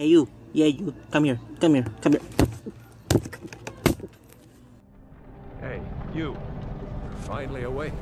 Hey, you. Yeah, you. Come here. Come here. Come here. Hey, you. You're finally awake.